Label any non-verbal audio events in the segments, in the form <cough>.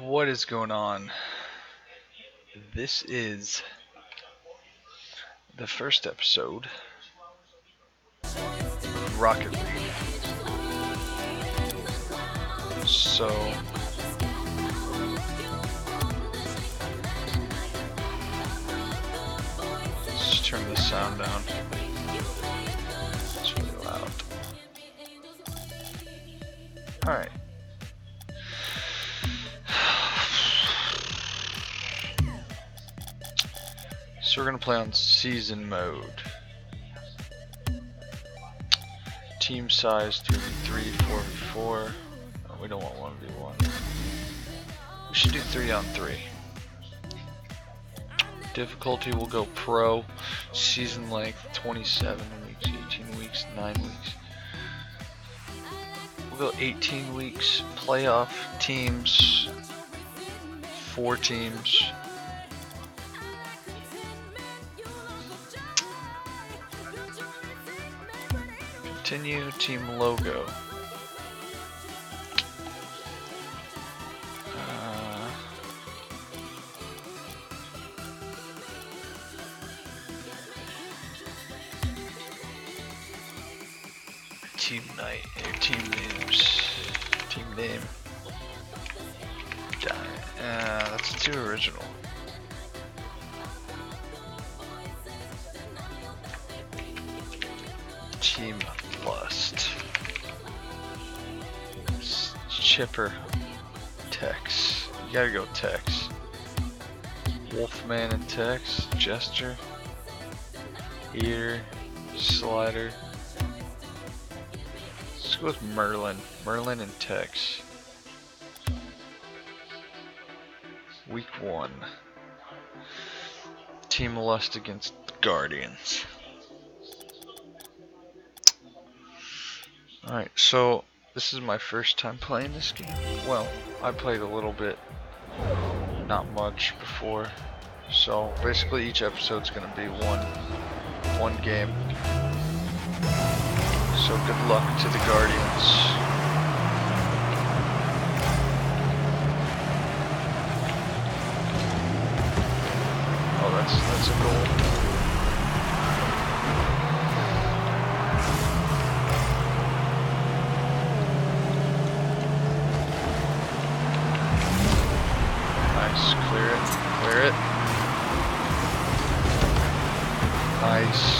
What is going on? This is the first episode of Rocket League. So let's turn the sound down. It's really loud. Alright. So we're gonna play on season mode. Team size 3v3, 4v4. No, we don't want 1v1. We should do 3 on 3. Difficulty will go pro. Season length 27 weeks, 18 weeks, 9 weeks. We'll go 18 weeks. Playoff teams. 4 teams. Continue team logo. Uh, team night, your team names, team name. Uh, that's too original. Team Lust. Chipper. Tex. You gotta go Tex. Wolfman and Tex. Jester. Heater. Slider. Let's go with Merlin. Merlin and Tex. Week one. Team Lust against Guardians. Alright, so this is my first time playing this game. Well, I played a little bit, not much before. So basically each episode's gonna be one one game. So good luck to the Guardians. Clear it. Nice.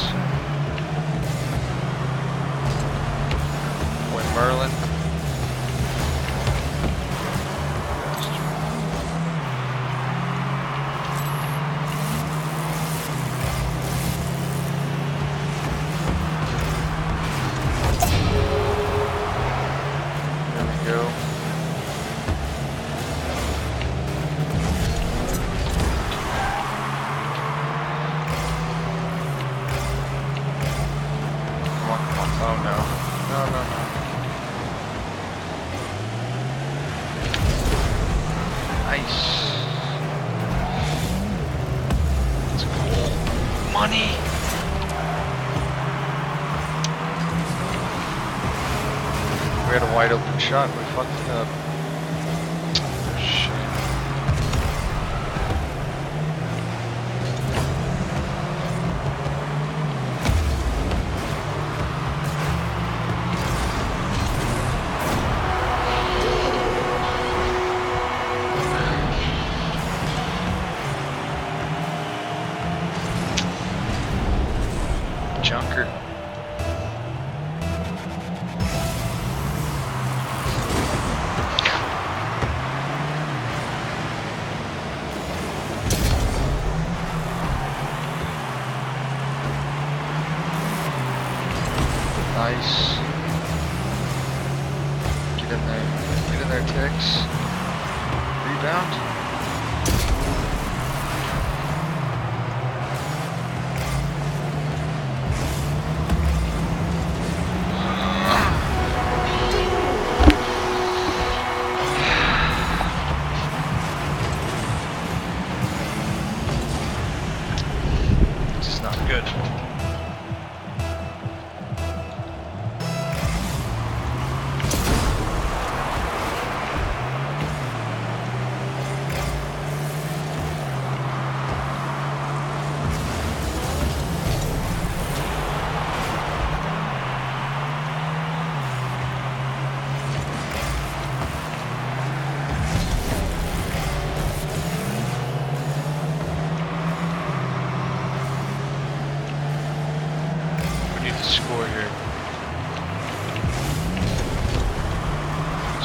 Nice. That's cool. Money. We had a wide open shot. We fucked it up. Junker. Nice. Get in there. Get in there, Tex. Rebound.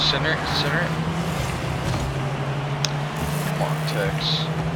Center center it. Come on, Tex.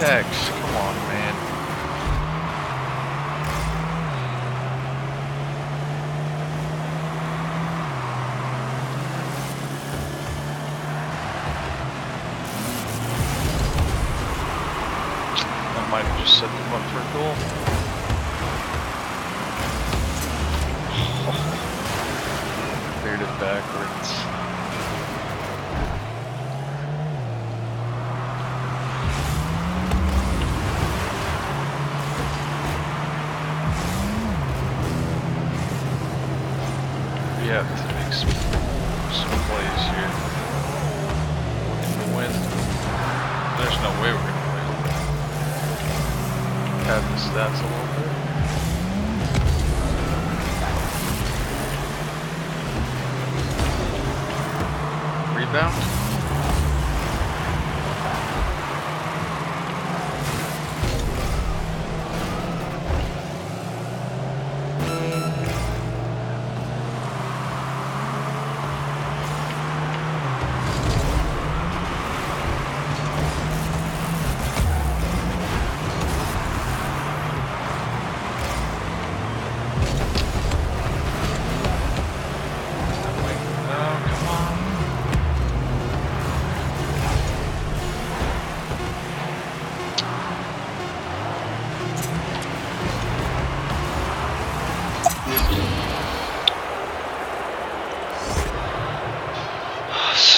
Tex, come on, man. I might have just set them up for a goal. <laughs> Cleared it backwards. Some, some plays here. Looking to win. There's no way we're gonna win. Have the stats a little bit. Rebound.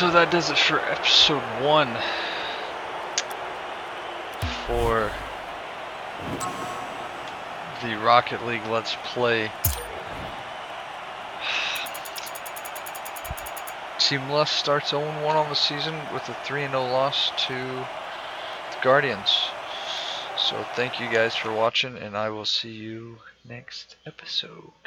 So that does it for episode one for the Rocket League Let's Play. <sighs> Team Lust starts 0-1 on the season with a 3-0 loss to the Guardians. So thank you guys for watching and I will see you next episode.